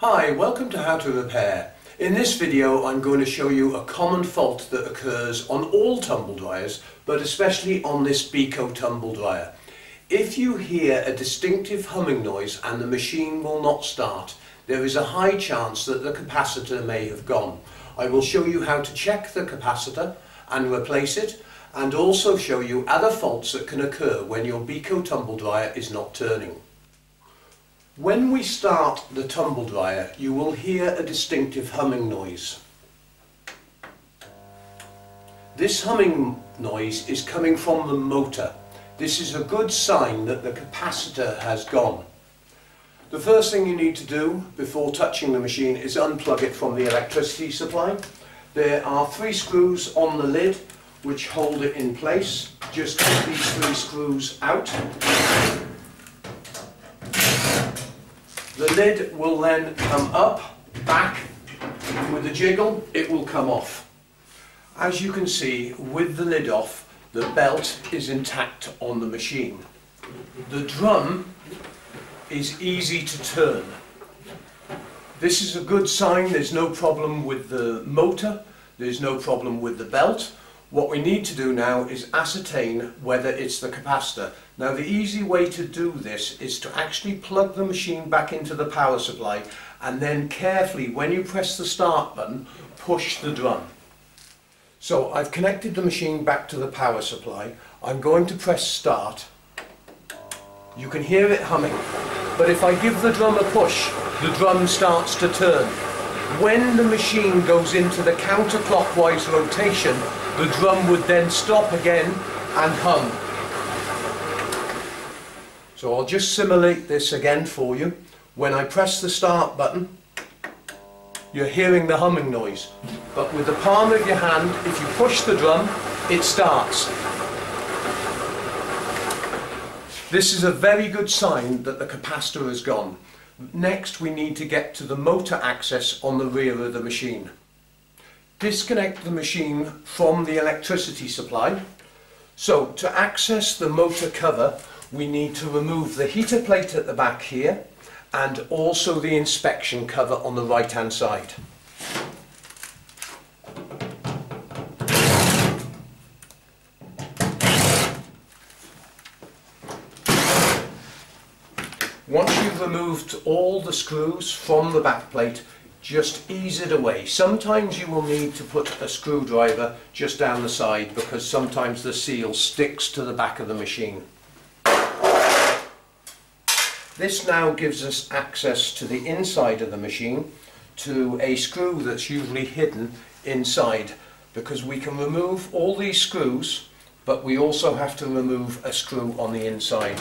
Hi, welcome to How to Repair. In this video I'm going to show you a common fault that occurs on all tumble dryers, but especially on this Beko tumble dryer. If you hear a distinctive humming noise and the machine will not start, there is a high chance that the capacitor may have gone. I will show you how to check the capacitor and replace it and also show you other faults that can occur when your Beko tumble dryer is not turning. When we start the tumble dryer, you will hear a distinctive humming noise. This humming noise is coming from the motor. This is a good sign that the capacitor has gone. The first thing you need to do before touching the machine is unplug it from the electricity supply. There are three screws on the lid which hold it in place. Just take these three screws out The lid will then come up, back, with a jiggle it will come off. As you can see, with the lid off, the belt is intact on the machine. The drum is easy to turn. This is a good sign, there's no problem with the motor, there's no problem with the belt, what we need to do now is ascertain whether it's the capacitor. Now the easy way to do this is to actually plug the machine back into the power supply and then carefully when you press the start button push the drum. So I've connected the machine back to the power supply. I'm going to press start. You can hear it humming but if I give the drum a push the drum starts to turn. When the machine goes into the counterclockwise rotation the drum would then stop again and hum. So I'll just simulate this again for you. When I press the start button, you're hearing the humming noise. But with the palm of your hand, if you push the drum, it starts. This is a very good sign that the capacitor has gone. Next we need to get to the motor access on the rear of the machine disconnect the machine from the electricity supply. So to access the motor cover we need to remove the heater plate at the back here and also the inspection cover on the right hand side. Once you've removed all the screws from the back plate just ease it away. Sometimes you will need to put a screwdriver just down the side because sometimes the seal sticks to the back of the machine. This now gives us access to the inside of the machine to a screw that's usually hidden inside because we can remove all these screws but we also have to remove a screw on the inside.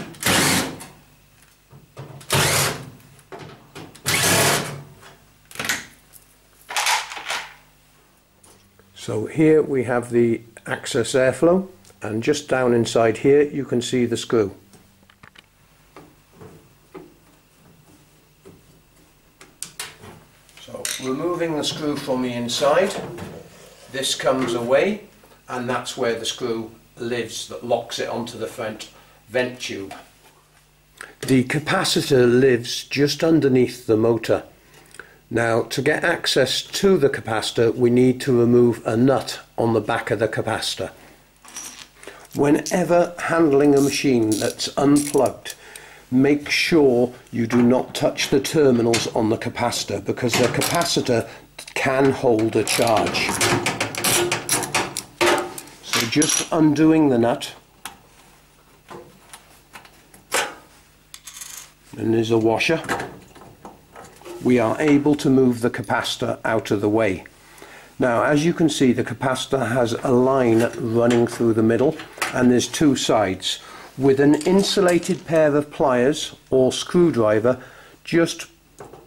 So here we have the access airflow and just down inside here you can see the screw. So removing the screw from the inside, this comes away and that's where the screw lives that locks it onto the front vent tube. The capacitor lives just underneath the motor now to get access to the capacitor we need to remove a nut on the back of the capacitor. Whenever handling a machine that's unplugged make sure you do not touch the terminals on the capacitor because the capacitor can hold a charge. So just undoing the nut and there's a washer we are able to move the capacitor out of the way. Now as you can see the capacitor has a line running through the middle and there's two sides. With an insulated pair of pliers or screwdriver just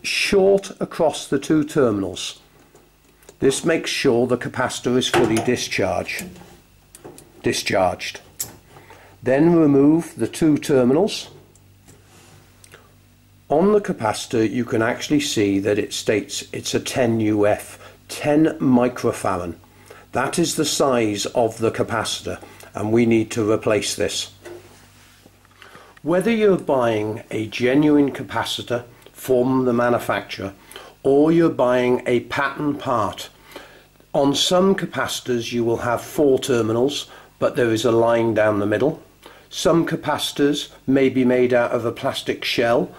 short across the two terminals. This makes sure the capacitor is fully discharged. discharged. Then remove the two terminals on the capacitor you can actually see that it states it's a 10 UF 10 microfarad that is the size of the capacitor and we need to replace this whether you're buying a genuine capacitor from the manufacturer or you're buying a pattern part. On some capacitors you will have four terminals but there is a line down the middle. Some capacitors may be made out of a plastic shell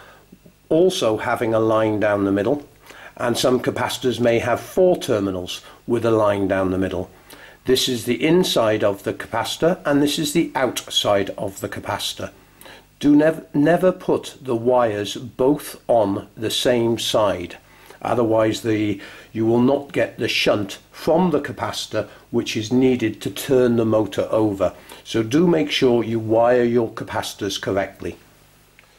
also having a line down the middle and some capacitors may have four terminals with a line down the middle. This is the inside of the capacitor and this is the outside of the capacitor. Do nev never put the wires both on the same side. Otherwise the, you will not get the shunt from the capacitor which is needed to turn the motor over. So do make sure you wire your capacitors correctly.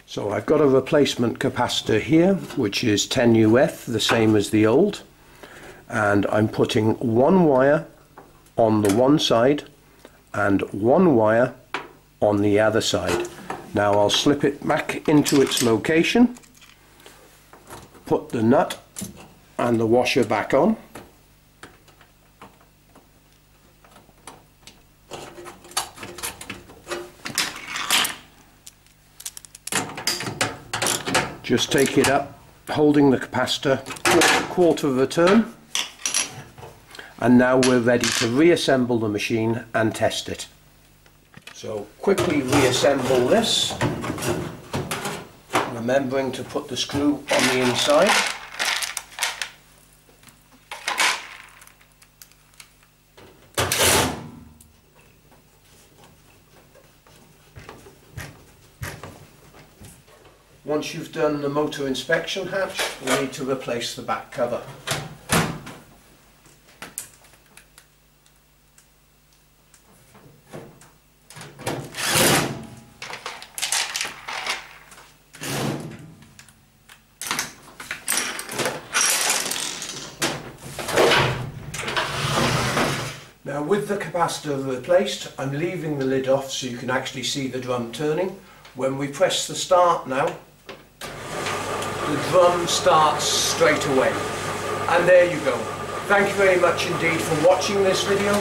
So I've got a replacement capacitor here which is 10 UF, the same as the old. And I'm putting one wire on the one side and one wire on the other side. Now I'll slip it back into its location, put the nut and the washer back on. Just take it up, holding the capacitor quarter of a turn and now we're ready to reassemble the machine and test it. So quickly reassemble this, remembering to put the screw on the inside. Once you've done the motor inspection hatch, we need to replace the back cover. Now with the capacitor replaced, I'm leaving the lid off so you can actually see the drum turning. When we press the start now, the drum starts straight away. And there you go. Thank you very much indeed for watching this video.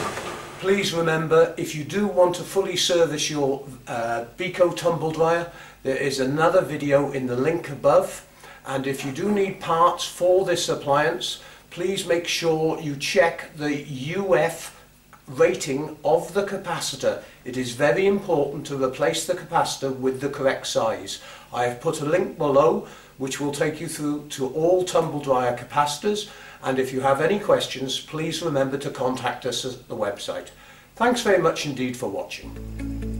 Please remember, if you do want to fully service your uh, Beko tumble dryer, there is another video in the link above. And if you do need parts for this appliance, please make sure you check the UF rating of the capacitor. It is very important to replace the capacitor with the correct size. I have put a link below which will take you through to all tumble dryer capacitors and if you have any questions please remember to contact us at the website. Thanks very much indeed for watching.